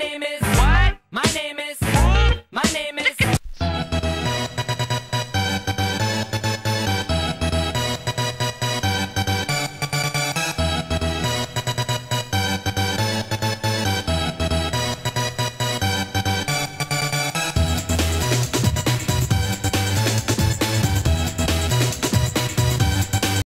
name is what? My name is my name